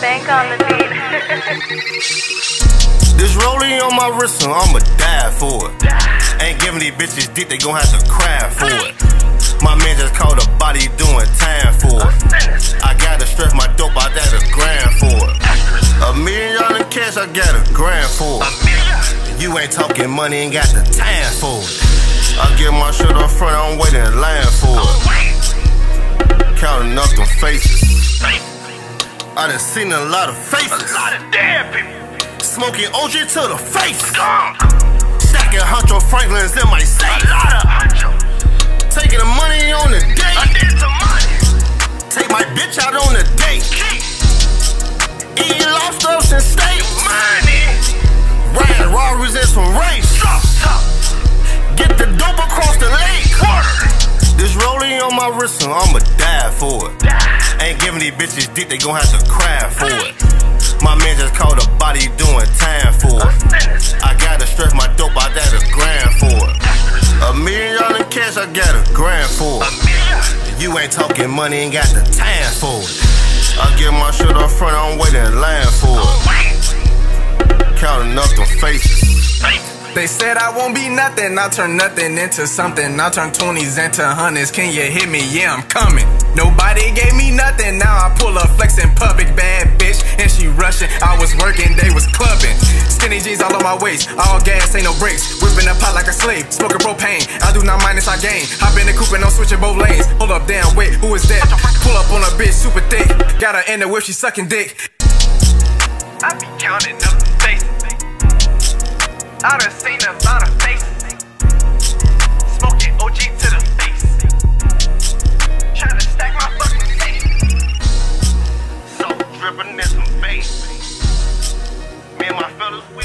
Bank on the beat. This rolling on my wrist, so I'ma die for it. Ain't giving these bitches deep, they gon' have to cry for it. My man just called a body doing time for it. I gotta stretch my dope, I got a grand for it. A million dollar cash, I got a grand for it. You ain't talking money, ain't got the time for it. I get my shit up front, I'm waiting in line for it. Counting up them faces. I done seen a lot of faces. A lot of dead people. Smoking OG to the face. Stacking Huncho Franklin's in my A lot of huncho. Taking the money on the I date. did some money. Take my bitch out on the date. Eating lobsters and steaks. money. Riding robberies and some race. Drop top. Get the dope across the lake. Quarter. This rolling on my wrist, so I'ma die for it. Bitches deep, they gon' have to cry for it. My man just called a body doing time for it. I gotta stretch my dope, I got a grand for it. A million dollar cash, I got a grand for it. You ain't talking money, ain't got the time for it. I get my shit up front, I'm waiting in line for it. Counting up the faces. Hey. They said I won't be nothing, I'll turn nothing into something. I'll turn 20s into hundreds. Can you hit me? Yeah, I'm coming. Nobody gave me nothing, now I pull up flex in public. Bad bitch, and she rushing. I was working, they was clubbing. Skinny jeans all on my waist, all gas, ain't no brakes. Whipping a pot like a slave, smoking propane. I do not minus, I gain. Hop in the coupe and I'm switching both lanes. Hold up, damn, wait, who is that? Pull up on a bitch, super thick. Got her in the whip, she sucking dick. I be counting up the faces. Done seen a lot of faces. Smoking OG to the face. Tryna stack my fucking face. So dripping in some face. Me and my fellas, we